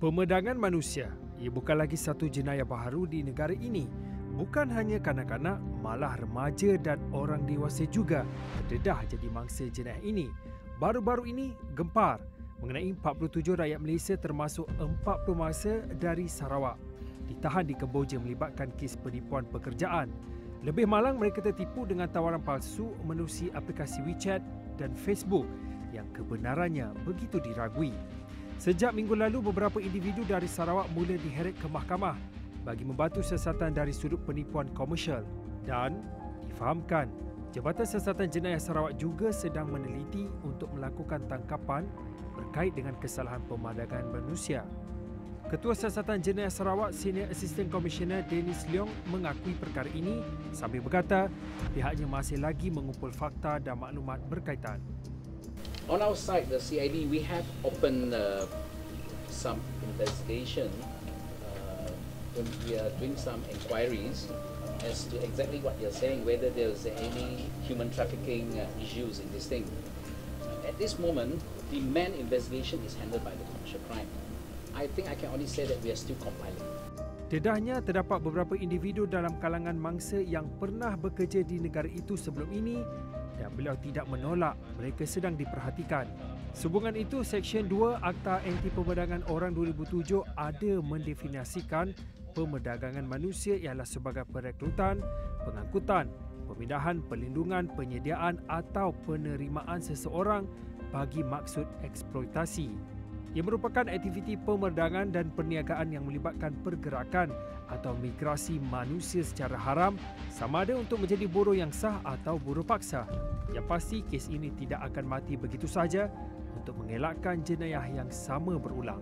Pemedangan manusia ia bukan lagi satu jenayah baharu di negara ini. Bukan hanya kanak-kanak, malah remaja dan orang dewasa juga terdedah jadi mangsa jenayah ini. Baru-baru ini, gempar mengenai 47 rakyat Malaysia termasuk 40 mangsa dari Sarawak ditahan di Kemboja melibatkan kes penipuan pekerjaan. Lebih malang mereka tertipu dengan tawaran palsu menerusi aplikasi WeChat dan Facebook yang kebenarannya begitu diragui. Sejak minggu lalu, beberapa individu dari Sarawak mula diheret ke mahkamah bagi membantu siasatan dari sudut penipuan komersial dan difahamkan Jabatan Siasatan Jenayah Sarawak juga sedang meneliti untuk melakukan tangkapan berkait dengan kesalahan pemandangan manusia. Ketua Siasatan Jenayah Sarawak Senior Assistant Commissioner Dennis Leong mengakui perkara ini sambil berkata pihaknya masih lagi mengumpul fakta dan maklumat berkaitan. On our side, the CID, we have opened uh, some investigation. Uh, we are doing some inquiries as to exactly what you're saying, whether there's any human trafficking uh, issues in this thing. At this moment, the main investigation is handled by the commercial crime. I think I can only say that we are still compiling. Dedahnya terdapat beberapa individu dalam kalangan mangsa yang pernah bekerja di negara itu sebelum ini dan beliau tidak menolak mereka sedang diperhatikan. Sehubungan itu, Seksyen 2 Akta Anti Pemerdagangan Orang 2007 ada mendefinisikan pemerdagangan manusia ialah sebagai perekrutan, pengangkutan, pemindahan, perlindungan, penyediaan atau penerimaan seseorang bagi maksud eksploitasi. Ia merupakan aktiviti pemerdagangan dan perniagaan yang melibatkan pergerakan atau migrasi manusia secara haram sama ada untuk menjadi buruh yang sah atau buruh paksa. Yang pasti kes ini tidak akan mati begitu saja untuk mengelakkan jenayah yang sama berulang.